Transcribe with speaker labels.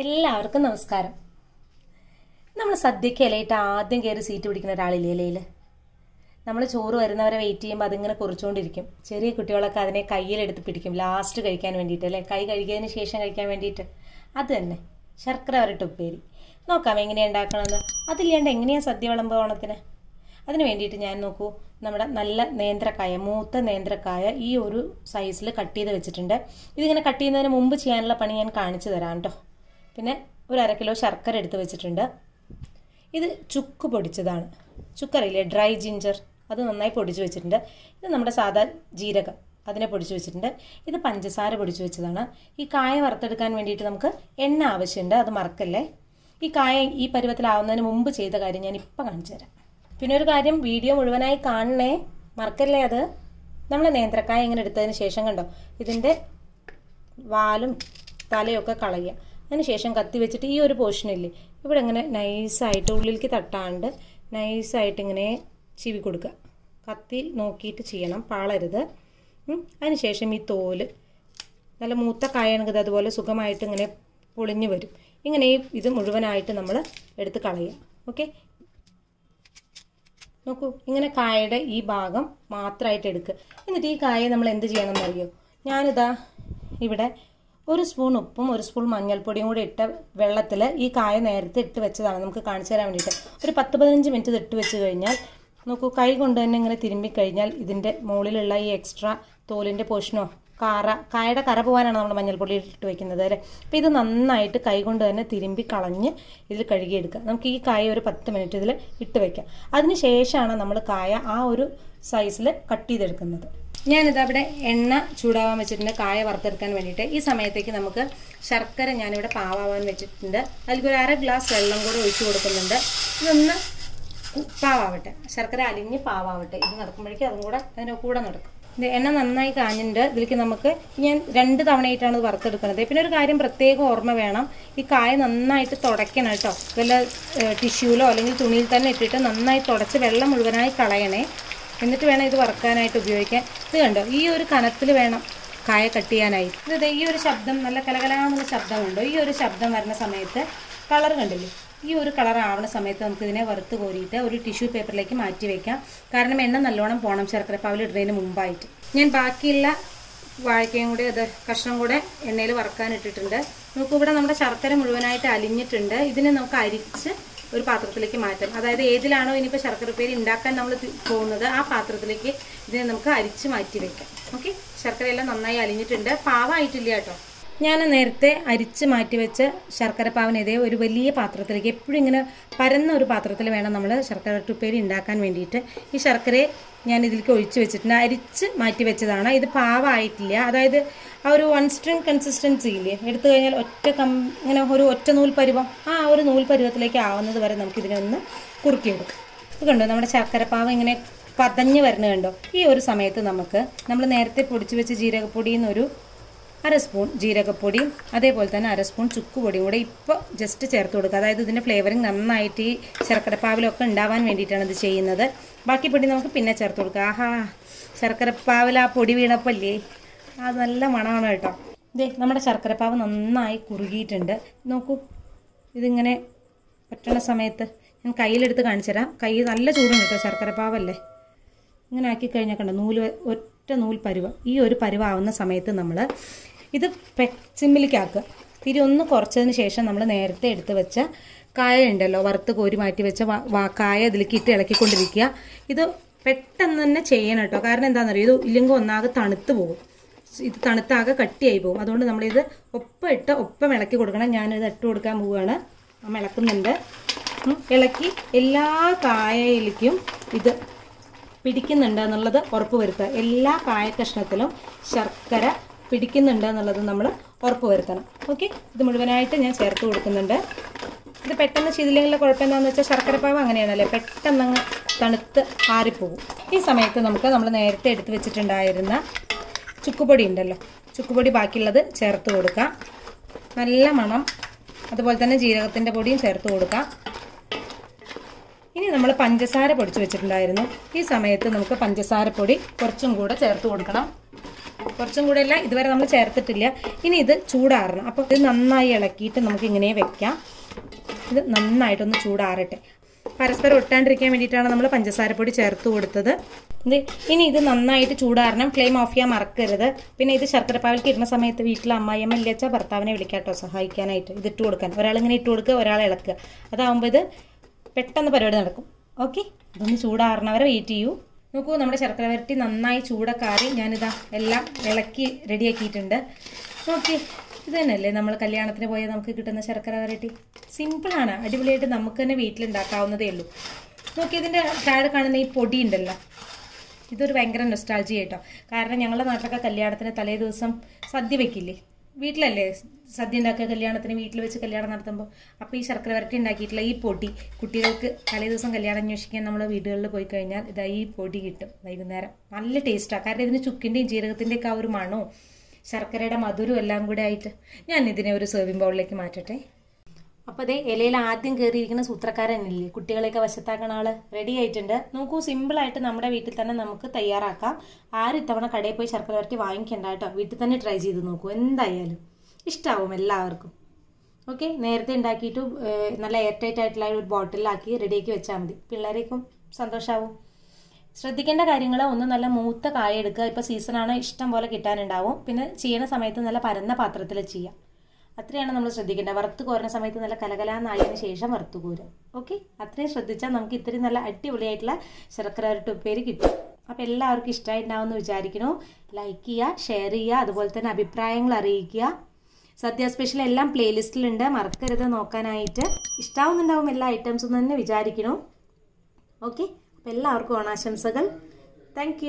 Speaker 1: എല്ലാവർക്കും നമസ്കാരം. നമ്മൾ സദ്യക്ക് ഇലയിട്ട് ആദ്യം കയറി സീറ്റ് പിടിക്കുന്ന ഒരാളില്ലേ ഇലയിൽ നമ്മൾ ചോറ് വരുന്നവരെ വെയിറ്റ് ചെയ്യുമ്പോൾ അതിങ്ങനെ കുറിച്ചുകൊണ്ടിരിക്കും ചെറിയ കുട്ടികളൊക്കെ അതിനെ കയ്യിലെടുത്ത് പിടിക്കും. ലാസ്റ്റ് കഴിക്കാൻ വേണ്ടിയിട്ട് അല്ലേ? കൈ കഴുകിയതിന് ശേഷം കഴിക്കാൻ വേണ്ടിയിട്ട്. അത് തന്നെ. ശർക്കര വരട്ട് ഉപ്പേരി. നോക്കാം എങ്ങനെയാണ് ഉണ്ടാക്കണമെന്ന് അതില്ലാണ്ട് എങ്ങനെയാണ് സദ്യ വിളമ്പ് ഓണത്തിന്? അതിന് വേണ്ടിയിട്ട് ഞാൻ നോക്കൂ നമ്മുടെ നല്ല നേന്ത്രക്കായ മൂത്ത നേന്ത്രക്കായ ഈ ഒരു സൈസിൽ കട്ട് ചെയ്ത് വെച്ചിട്ടുണ്ട്. ഇതിങ്ങനെ കട്ട് ചെയ്യുന്നതിന് മുമ്പ് ചെയ്യാനുള്ള പണി ഞാൻ കാണിച്ചു തരാം കേട്ടോ. പിന്നെ ഒരു അര കിലോ ശർക്കര എടുത്ത് വെച്ചിട്ടുണ്ട്. ഇത് ചുക്ക് പൊടിച്ചതാണ്. ചുക്കറിയില്ലേ? ഡ്രൈ ജിഞ്ചർ അത് നന്നായി പൊടിച്ച് വെച്ചിട്ടുണ്ട്. ഇത് നമ്മുടെ സാധാ ജീരകം. അതിനെ പൊടിച്ച് വെച്ചിട്ടുണ്ട്. ഇത് പഞ്ചസാര പൊടിച്ച് വെച്ചതാണ്. ഈ കായ വറുത്തെടുക്കാൻ വേണ്ടിയിട്ട് നമുക്ക് എണ്ണ ആവശ്യമുണ്ട്. അത് മറക്കല്ലേ? ഈ കായ ഈ പരുവത്തിലാവുന്നതിന് മുമ്പ് ചെയ്ത കാര്യം ഞാൻ ഇപ്പം കാണിച്ചു തരാം. പിന്നെ ഒരു കാര്യം വീഡിയോ മുഴുവനായി കാണണേ. മറക്കല്ലേ അത്? നമ്മൾ നേന്ത്രക്കായ ഇങ്ങനെ എടുത്തതിന് ശേഷം കണ്ടോ? ഇതിന്റെ വാലും തലയൊക്കെ കളയുക. അതിനുശേഷം കത്തി വെച്ചിട്ട് ഈ ഒരു പോർഷനില്ലേ ഇവിടെ ഇങ്ങനെ നൈസായിട്ട് ഉള്ളിലേക്ക് തട്ടാണ്ട് നൈസായിട്ട് ഇങ്ങനെ ചിവി കൊടുക്കുക കത്തി നോക്കിയിട്ട് ചെയ്യണം പാളരുത്. അതിനുശേഷം ഈ തോൽ. നല്ല മൂത്ത കായാണെങ്കിൽ അതുപോലെ സുഖമായിട്ട് ഇങ്ങനെ പൊളിഞ്ഞു വരും. ഇങ്ങനെ ഇത് മുഴുവനായിട്ട് നമ്മൾ എടുത്ത് കളയുക ഓക്കെ നോക്കൂ ഇങ്ങനെ കായയുടെ ഈ ഭാഗം മാത്രമായിട്ട് എടുക്കുക എന്നിട്ട് ഈ കായ നമ്മൾ എന്ത് ചെയ്യണം എന്നറിയോ? ഞാനിതാ ഇവിടെ ഒരു സ്പൂൺ ഉപ്പും ഒരു സ്പൂൺ മഞ്ഞൾപ്പൊടിയും കൂടി ഇട്ട വെള്ളത്തിൽ ഈ കായ നേരത്തെ ഇട്ട് വെച്ചതാണ്. നമുക്ക് കാണിച്ചു തരാൻ വേണ്ടിയിട്ട്. ഒരു പത്ത് പതിനഞ്ച് മിനിറ്റ് ഇട്ട് വെച്ച് കഴിഞ്ഞാൽ നോക്കൂ കൈ കൊണ്ട് തന്നെ ഇങ്ങനെ തിരുമ്പി കഴിഞ്ഞാൽ ഇതിന്റെ മുകളിലുള്ള ഈ എക്സ്ട്രാ തോലിന്റെ പോഷനോ കറ കായയുടെ കറ പോകാനാണ് നമ്മൾ മഞ്ഞൾപ്പൊടി ഇട്ട് വെക്കുന്നത് അല്ലേ? അപ്പോൾ ഇത് നന്നായിട്ട് കൈ കൊണ്ട് തന്നെ തിരുമ്പി കളഞ്ഞ് ഇതിൽ കഴുകിയെടുക്കുക. നമുക്ക് ഈ കായ ഒരു പത്ത് മിനിറ്റ് ഇതിൽ ഇട്ട് വയ്ക്കാം അതിന് ശേഷമാണ് നമ്മൾ കായ ആ ഒരു സൈസിൽ കട്ട് ചെയ്തെടുക്കുന്നത്. ഞാനിത് അവിടെ എണ്ണ ചൂടാവാൻ വെച്ചിട്ടുണ്ട് കായ വറുത്തെടുക്കാൻ വേണ്ടിയിട്ട്. ഈ സമയത്തേക്ക് നമുക്ക് ശർക്കര ഞാനിവിടെ പാവാൻ വെച്ചിട്ടുണ്ട്. അതിലേക്ക് ഒരു അര ഗ്ലാസ് വെള്ളം കൂടെ ഒഴിച്ചു കൊടുക്കുന്നുണ്ട്. ഇതൊന്ന് പാവാവട്ടെ. ശർക്കര അലിഞ്ഞ് പാവാവട്ടെ. ഇത് നടക്കുമ്പോഴേക്കും അതും കൂടെ അതിന്റെ കൂടെ നടക്കും. ഇത് എണ്ണ നന്നായി കാഞ്ഞിട്ടുണ്ട്. ഇതിലേക്ക് നമുക്ക് ഞാൻ രണ്ട് തവണയായിട്ടാണ് ഇത് വറുത്തെടുക്കുന്നത്. പിന്നെ ഒരു കാര്യം പ്രത്യേകം ഓർമ്മ വേണം. ഈ കായ നന്നായിട്ട് തുടയ്ക്കണം കേട്ടോ. വല്ല ടിഷ്യൂലോ അല്ലെങ്കിൽ തുണിയിൽ തന്നെ ഇട്ടിട്ട് നന്നായി തുടച്ച് വെള്ളം മുഴുവനായി കളയണേ. എന്നിട്ട് വേണം ഇത് വറുക്കാനായിട്ട് ഉപയോഗിക്കാൻ. ഇത് കണ്ടോ? ഈ ഒരു കനത്തിൽ വേണം കായ കട്ട് ചെയ്യാനായി ഇത് ഈ ഒരു ശബ്ദം നല്ല കലകലാന്നുള്ള ശബ്ദമുണ്ടോ? ഈ ഒരു ശബ്ദം വരുന്ന സമയത്ത് കളർ കണ്ടില്ലേ? ഈ ഒരു കളർ ആവുന്ന സമയത്ത് നമുക്ക് ഇതിനെ വറുത്ത് കോരിയിട്ട് ഒരു ടിഷ്യൂ പേപ്പറിലേക്ക് മാറ്റി വെക്കാം. കാരണം എണ്ണ നല്ലോണം പോണം ശർക്കര പാവിൽ ഇടുന്നതിന് മുമ്പായിട്ട്. ഞാൻ ബാക്കിയുള്ള വാഴക്കയും കൂടി അത് കഷ്ണം കൂടെ എണ്ണയിൽ വറുക്കാൻ ഇട്ടിട്ടുണ്ട്. നമുക്കിവിടെ നമ്മുടെ ശർക്കര മുഴുവനായിട്ട് അലിഞ്ഞിട്ടുണ്ട്. ഇതിനെ നമുക്ക് അരിച്ച് ഒരു പാത്രത്തിലേക്ക് മാറ്റാം അതായത് ഏതിലാണോ ഇനിയിപ്പോൾ ശർക്കര പേര് ഉണ്ടാക്കാൻ നമ്മൾ പോകുന്നത് ആ പാത്രത്തിലേക്ക് ഇതിനെ നമുക്ക് അരിച്ച് മാറ്റി വെക്കാം. ഓക്കെ? ശർക്കരയെല്ലാം നന്നായി അലിഞ്ഞിട്ടുണ്ട്. പാവായിട്ടില്ല കേട്ടോ. ഞാൻ നേരത്തെ അരിച്ച് മാറ്റി വെച്ച ശർക്കര പാവിനെതേ ഒരു വലിയ പാത്രത്തിലേക്ക് എപ്പോഴും ഇങ്ങനെ പരന്ന ഒരു പാത്രത്തിൽ വേണം നമ്മൾ ശർക്കര ഉപ്പേരി ഉണ്ടാക്കാൻ വേണ്ടിയിട്ട്. ഈ ശർക്കരയെ ഞാൻ ഇതിലേക്ക് ഒഴിച്ച് വെച്ചിട്ടുണ്ട്. അരിച്ച് മാറ്റി വെച്ചതാണ്. ഇത് പാവായിട്ടില്ല. അതായത് ആ ഒരു വൺ സ്ട്രിങ് കൺസിസ്റ്റൻസി ഇല്ലേ? എടുത്തു കഴിഞ്ഞാൽ ഒറ്റ കം ഇങ്ങനെ ഒരു ഒറ്റ നൂൽ പരുവം. ആ ഒരു നൂൽ പരുവത്തിലേക്ക് ആവുന്നത് വരെ നമുക്കിതിനെ ഒന്ന് കുറുക്കിയെടുക്കും ഇത് കണ്ടോ? നമ്മുടെ ശർക്കരപ്പാവ് ഇങ്ങനെ പതഞ്ഞ് വരുന്നത് കണ്ടോ? ഈ ഒരു സമയത്ത് നമുക്ക് നമ്മൾ നേരത്തെ പൊടിച്ച് വെച്ച ജീരകപ്പൊടിയിൽ നിന്നൊരു അര സ്പൂൺ ജീരകപ്പൊടിയും അതേപോലെ തന്നെ അര സ്പൂൺ ചുക്കുപൊടിയും കൂടെ ഇപ്പോൾ ജസ്റ്റ് ചേർത്ത് കൊടുക്കുക. അതായത് ഇതിന്റെ ഫ്ലേവറിങ് നന്നായിട്ട് ഈ ശർക്കരപ്പാവിലൊക്കെ ഉണ്ടാവാൻ വേണ്ടിയിട്ടാണ് ഇത് ചെയ്യുന്നത്. ബാക്കി പൊടി നമുക്ക് പിന്നെ ചേർത്ത് കൊടുക്കുക ആഹാ ശർക്കരപ്പാവിൽ ആ പൊടി വീണപ്പല്ലേ അത് നല്ല മണമാണ് കേട്ടോ. ഇതേ നമ്മുടെ ശർക്കരപ്പാവ് നന്നായി കുറുകിയിട്ടുണ്ട്. നോക്കൂ ഇതിങ്ങനെ പറ്റണ സമയത്ത് ഞാൻ കയ്യിലെടുത്ത് കാണിച്ചു തരാം കൈ നല്ല ചൂടുണ്ട് കേട്ടോ ശർക്കരപ്പാവല്ലേ? ഇങ്ങനെ ആക്കി കഴിഞ്ഞാൽ കണ്ടോ നൂൽ ഒറ്റ നൂൽ പരുവ. ഈ ഒരു പരുവാവുന്ന സമയത്ത് നമ്മൾ ഇത് പെ സിമ്മിലേക്ക് തിരി ഒന്ന് കുറച്ചതിന് ശേഷം നമ്മൾ നേരത്തെ എടുത്ത് വെച്ച കായ ഉണ്ടല്ലോ വറുത്ത് കോരി മാറ്റി വെച്ച കായ ഇതിലേക്ക് ഇട്ട് ഇളക്കിക്കൊണ്ടിരിക്കുക. ഇത് പെട്ടെന്ന് തന്നെ ചെയ്യണം കേട്ടോ. കാരണം എന്താണെന്നറിയോ ഇത് ഇല്ലെങ്കിൽ ഒന്നാകെ തണുത്ത് പോകും. ഇത് തണുത്താകെ കട്ടിയായി പോകും. അതുകൊണ്ട് നമ്മളിത് ഒപ്പം ഇട്ട് ഒപ്പം ഇളക്കി കൊടുക്കണം. ഞാനിത് ഇട്ട് കൊടുക്കാൻ പോവുകയാണ്. ഇളക്കുന്നുണ്ട്. ഇളക്കി എല്ലാ കായയിലേക്കും ഇത് പിടിക്കുന്നുണ്ട് എന്നുള്ളത് ഉറപ്പ് വരുത്തുക എല്ലാ കായ കഷ്ണത്തിലും ശർക്കര പിടിക്കുന്നുണ്ട് എന്നുള്ളത് നമ്മൾ ഉറപ്പ് വരുത്തണം ഓക്കെ? ഇത് മുഴുവനായിട്ട് ഞാൻ ചേർത്ത് കൊടുക്കുന്നുണ്ട്. ഇത് പെട്ടെന്ന് ചെയ്തില്ലെങ്കിലുള്ള കുഴപ്പം എന്താണെന്ന് വെച്ചാൽ ശർക്കരപ്പാവ് അങ്ങനെയാണല്ലേ? പെട്ടെന്ന് അങ്ങ് തണുത്ത് ആറിപ്പോവും. ഈ സമയത്ത് നമുക്ക് നമ്മൾ നേരത്തെ എടുത്ത് വെച്ചിട്ടുണ്ടായിരുന്ന ചുക്കുപൊടി ഉണ്ടല്ലോ. ചുക്കുപൊടി ബാക്കിയുള്ളത് ചേർത്ത് കൊടുക്കാം. നല്ല മണം. അതുപോലെ തന്നെ ജീരകത്തിന്റെ പൊടിയും ചേർത്ത് കൊടുക്കാം. ഇനി നമ്മൾ പഞ്ചസാര പൊടിച്ച് വെച്ചിട്ടുണ്ടായിരുന്നു. ഈ സമയത്ത് നമുക്ക് പഞ്ചസാരപ്പൊടി കുറച്ചും കൂടെ ചേർത്ത് കൊടുക്കണം. കുറച്ചും കൂടെ അല്ല ഇതുവരെ നമ്മൾ ചേർത്തിട്ടില്ല. ഇനി ഇത് ചൂടാറണം. അപ്പോൾ ഇത് നന്നായി ഇളക്കിയിട്ട് നമുക്ക് ഇങ്ങനെ വെക്കാം. ഇത് നന്നായിട്ടൊന്ന് ചൂടാറട്ടെ. പരസ്പരം ഒട്ടാണ്ടിരിക്കാൻ വേണ്ടിയിട്ടാണ് നമ്മൾ പഞ്ചസാരപ്പൊടി ചേർത്ത് കൊടുത്തത്. ഇത് ഇനി ഇത് നന്നായിട്ട് ചൂടാറണം. ഫ്ലെയിം ഓഫ് ചെയ്യാൻ മറക്കരുത്. പിന്നെ ഇത് ശർക്കര ഇരുന്ന ഇടുന്ന സമയത്ത് വീട്ടിൽ അമ്മായിയമ്മ ഇല്ലച്ച ഭർത്താവിനെ വിളിക്കാട്ടോ സഹായിക്കാനായിട്ട്. ഇത് ഇട്ട് കൊടുക്കാൻ. ഒരാൾ ഇങ്ങനെ ഇട്ട് കൊടുക്കുക ഒരാൾ ഇളക്കുക. അതാവുമ്പോൾ ഇത് പെട്ടെന്ന് പരിപാടി നടക്കും. ഓക്കെ ഇതൊന്ന് ചൂടാറണവരെ വെയിറ്റ് ചെയ്യൂ. നോക്കൂ നമ്മുടെ ശർക്കര വരട്ടി നന്നായി ചൂടക്കാറി ഞാനിതാ എല്ലാം ഇളക്കി റെഡിയാക്കിയിട്ടുണ്ട് നോക്കി ഇത് തന്നെയല്ലേ നമ്മൾ കല്യാണത്തിന് പോയാൽ നമുക്ക് കിട്ടുന്ന ശർക്കര വരട്ടി സിമ്പിളാണ് അടിപൊളിയായിട്ട് നമുക്ക് തന്നെ വീട്ടിലുണ്ടാക്കാവുന്നതേ ഉള്ളൂ. നോക്കി ഇതിന്റെ താഴെ കാണുന്ന ഈ പൊടി ഉണ്ടല്ലോ. ഇതൊരു ഭയങ്കര നൊസ്റ്റാൾജി കേട്ടോ കാരണം ഞങ്ങളുടെ നാട്ടിലൊക്കെ കല്യാണത്തിന് തലേ ദിവസം സദ്യ വെക്കില്ലേ? വീട്ടിലല്ലേ സദ്യ ഉണ്ടാക്കുക? കല്യാണത്തിന് വീട്ടിൽ വെച്ച് കല്യാണം നടത്തുമ്പോൾ. അപ്പോൾ ഈ ശർക്കര വരട്ടി ഉണ്ടാക്കിയിട്ടുള്ള ഈ പൊടി കുട്ടികൾക്ക് തലേ ദിവസം കല്യാണം അന്വേഷിക്കാൻ നമ്മൾ വീടുകളിൽ പോയി കഴിഞ്ഞാൽ ഇതാ ഈ പൊടി കിട്ടും വൈകുന്നേരം. നല്ല ടേസ്റ്റാണ് കാരണം ഇതിന് ചുക്കിന്റെയും ജീരകത്തിന്റെയൊക്കെ ആ ഒരു മണവും ശർക്കരയുടെ മധുരവും എല്ലാം കൂടെ ആയിട്ട് ഞാൻ ഇതിനെ ഒരു സെർവിങ് ബൗളിലേക്ക് മാറ്റട്ടെ. അപ്പോൾ അതേ ഇലയിൽ ആദ്യം കയറിയിരിക്കുന്ന സൂത്രക്കാരനില്ലേ? കുട്ടികളെയൊക്കെ വശത്താക്കണ ആൾ റെഡി ആയിട്ടുണ്ട്. നോക്കൂ സിമ്പിളായിട്ട് നമ്മുടെ വീട്ടിൽ തന്നെ നമുക്ക് തയ്യാറാക്കാം. ആരും ഇത്തവണ കടയിൽ പോയി ശർക്കര വരട്ടി വാങ്ങിക്കണ്ട കേട്ടോ. വീട്ടിൽ തന്നെ ട്രൈ ചെയ്ത് നോക്കൂ എന്തായാലും. ഇഷ്ടാവും എല്ലാവർക്കും. ഓക്കെ നേരത്തെ ഉണ്ടാക്കിയിട്ട് നല്ല എയർ ടൈറ്റ് ആയിട്ടുള്ള ഒരു ബോട്ടിലാക്കി റെഡിയാക്കി വെച്ചാൽ മതി. പിള്ളേരേക്കും സന്തോഷമാവും ശ്രദ്ധിക്കേണ്ട കാര്യങ്ങൾ ഒന്ന് നല്ല മൂത്ത കായ എടുക്കുക. ഇപ്പോൾ സീസണാണ് ഇഷ്ടം പോലെ കിട്ടാനുണ്ടാവും. പിന്നെ ചെയ്യുന്ന സമയത്ത് നല്ല പരന്ന പാത്രത്തിൽ ചെയ്യാം. അത്രയാണ് നമ്മൾ ശ്രദ്ധിക്കേണ്ടത്. വറുത്ത് കോരുന്ന സമയത്ത് നല്ല കലകലാന്നായതിനു ശേഷം വറുത്ത് കോരുക. ഓക്കെ അത്രയും ശ്രദ്ധിച്ചാൽ നമുക്ക് ഇത്രയും നല്ല അടിപൊളിയായിട്ടുള്ള ശർക്കര ഉപ്പേരി കിട്ടും. അപ്പോൾ എല്ലാവർക്കും ഇഷ്ടമായിട്ടുണ്ടാവുമെന്ന് വിചാരിക്കുന്നു. ലൈക്ക് ചെയ്യുക ഷെയർ ചെയ്യുക അതുപോലെ തന്നെ അഭിപ്രായങ്ങൾ അറിയിക്കുക. സദ്യ സ്പെഷ്യൽ എല്ലാം പ്ലേലിസ്റ്റിലുണ്ട് മറക്കരുത് നോക്കാനായിട്ട്. ഇഷ്ടാവുന്നുണ്ടാവും എല്ലാ ഐറ്റംസും തന്നെ വിചാരിക്കണു ഓക്കെ അപ്പോൾ എല്ലാവർക്കും ഓണാശംസകൾ താങ്ക്